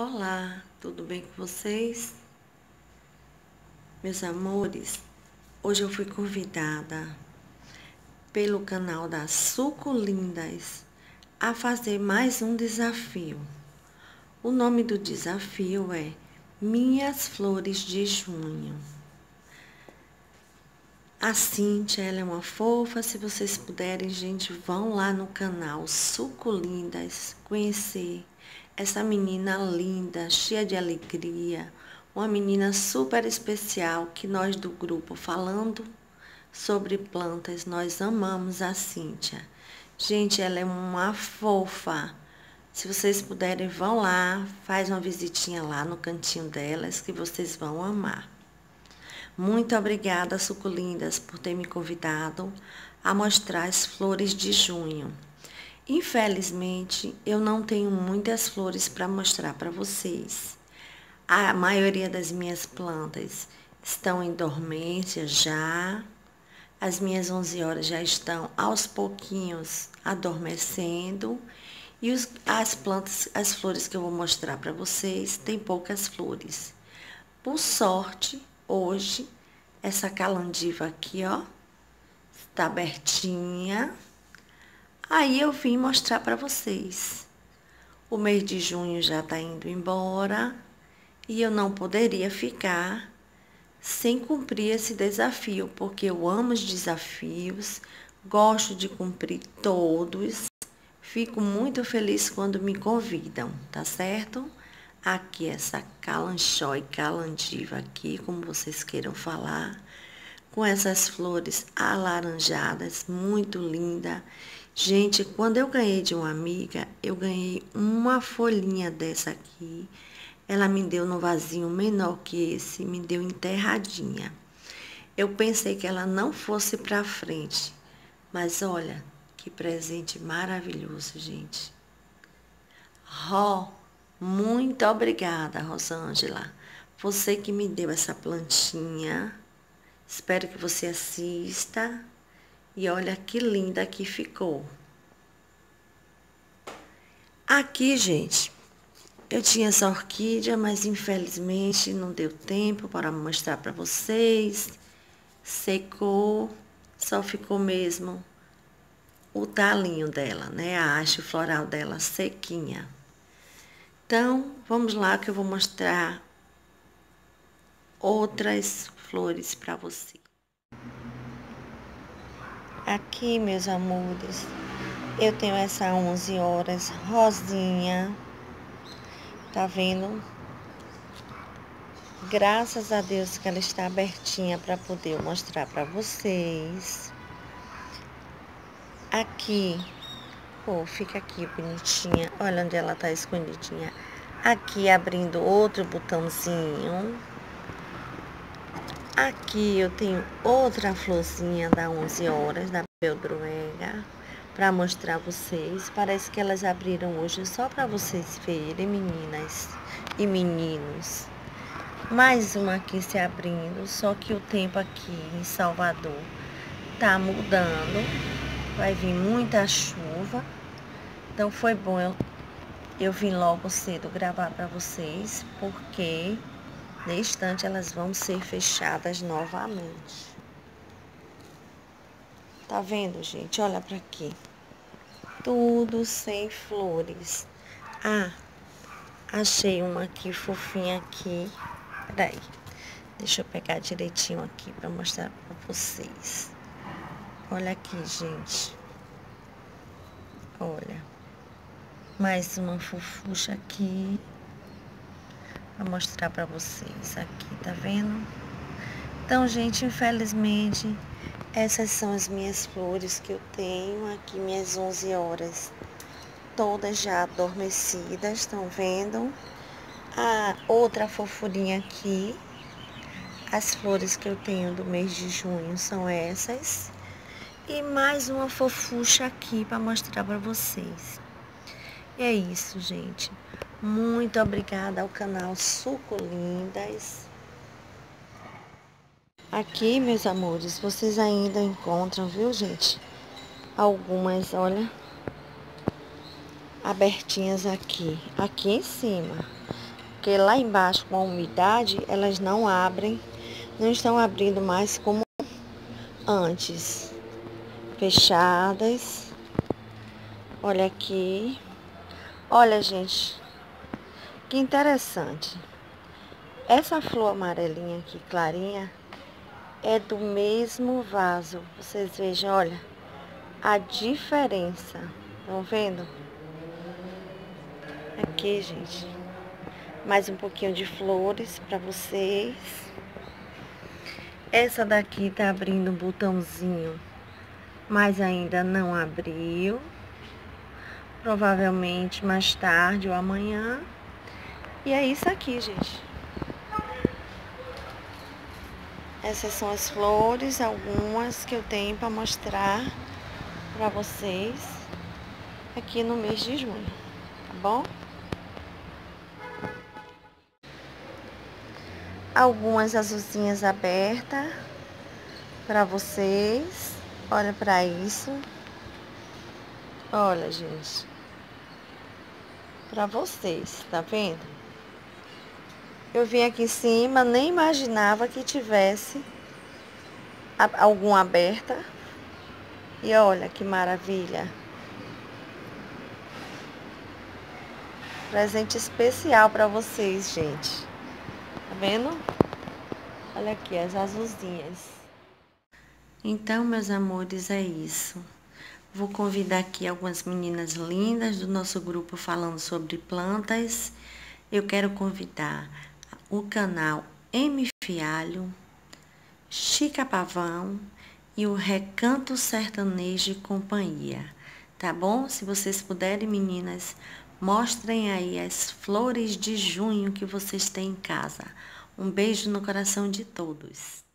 Olá, tudo bem com vocês? Meus amores, hoje eu fui convidada pelo canal das Suculindas a fazer mais um desafio. O nome do desafio é Minhas Flores de Junho. A Cintia, ela é uma fofa. Se vocês puderem, gente, vão lá no canal Suculindas conhecer essa menina linda, cheia de alegria, uma menina super especial que nós do grupo falando sobre plantas, nós amamos a Cíntia. Gente, ela é uma fofa. Se vocês puderem, vão lá, faz uma visitinha lá no cantinho delas que vocês vão amar. Muito obrigada, Suculindas, por ter me convidado a mostrar as flores de junho. Infelizmente, eu não tenho muitas flores para mostrar para vocês. A maioria das minhas plantas estão em dormência já. As minhas 11 horas já estão aos pouquinhos adormecendo. E os, as plantas, as flores que eu vou mostrar para vocês, tem poucas flores. Por sorte, hoje, essa calandiva aqui, ó, está abertinha. Aí eu vim mostrar para vocês. O mês de junho já está indo embora e eu não poderia ficar sem cumprir esse desafio, porque eu amo os desafios, gosto de cumprir todos. Fico muito feliz quando me convidam, tá certo? Aqui essa calanchó e calandiva aqui, como vocês queiram falar, com essas flores alaranjadas, muito linda. Gente, quando eu ganhei de uma amiga, eu ganhei uma folhinha dessa aqui. Ela me deu no vasinho menor que esse, me deu enterradinha. Eu pensei que ela não fosse para frente, mas olha, que presente maravilhoso, gente. Ró, muito obrigada, Rosângela. Você que me deu essa plantinha. Espero que você assista. E olha que linda que ficou. Aqui, gente, eu tinha essa orquídea, mas infelizmente não deu tempo para mostrar para vocês. Secou, só ficou mesmo o talinho dela, né? A haste floral dela sequinha. Então, vamos lá que eu vou mostrar outras flores para você. Aqui, meus amores, eu tenho essa 11 horas rosinha. Tá vendo? Graças a Deus que ela está abertinha para poder mostrar para vocês. Aqui, pô, fica aqui bonitinha. Olha onde ela tá escondidinha. Aqui abrindo outro botãozinho. Aqui eu tenho outra florzinha da 11 horas, da Beldroega, para mostrar a vocês. Parece que elas abriram hoje só para vocês verem, meninas e meninos. Mais uma aqui se abrindo, só que o tempo aqui em Salvador tá mudando. Vai vir muita chuva. Então foi bom eu, eu vim logo cedo gravar para vocês, porque no instante elas vão ser fechadas novamente. Tá vendo, gente? Olha para aqui. Tudo sem flores. Ah, achei uma aqui fofinha aqui. Peraí. Deixa eu pegar direitinho aqui para mostrar para vocês. Olha aqui, gente. Olha. Mais uma fofucha aqui para mostrar para vocês aqui, tá vendo? Então, gente, infelizmente, essas são as minhas flores que eu tenho aqui, minhas 11 horas, todas já adormecidas, estão vendo? A outra fofurinha aqui, as flores que eu tenho do mês de junho são essas. E mais uma fofucha aqui para mostrar para vocês. E é isso, gente. Muito obrigada ao canal Suculindas. Aqui, meus amores, vocês ainda encontram, viu, gente? Algumas, olha, abertinhas aqui. Aqui em cima. porque lá embaixo com a umidade elas não abrem, não estão abrindo mais como antes. Fechadas. Olha aqui. Olha, gente, que interessante. Essa flor amarelinha aqui, clarinha, é do mesmo vaso. Vocês vejam, olha, a diferença. Estão vendo? Aqui, gente. Mais um pouquinho de flores para vocês. Essa daqui tá abrindo um botãozinho, mas ainda não abriu. Provavelmente mais tarde ou amanhã. E é isso aqui, gente. Essas são as flores, algumas que eu tenho para mostrar para vocês aqui no mês de junho, tá bom? Algumas azulzinhas abertas para vocês. Olha para isso. Olha, gente. Para vocês, tá vendo? Eu vim aqui em cima, nem imaginava que tivesse algum aberta. E olha que maravilha. Presente especial para vocês, gente. Tá vendo? Olha aqui as azulzinhas. Então, meus amores, é isso. Vou convidar aqui algumas meninas lindas do nosso grupo falando sobre plantas. Eu quero convidar o canal M Fialho, Chica Pavão e o Recanto Sertanejo e Companhia. Tá bom? Se vocês puderem, meninas, mostrem aí as flores de junho que vocês têm em casa. Um beijo no coração de todos.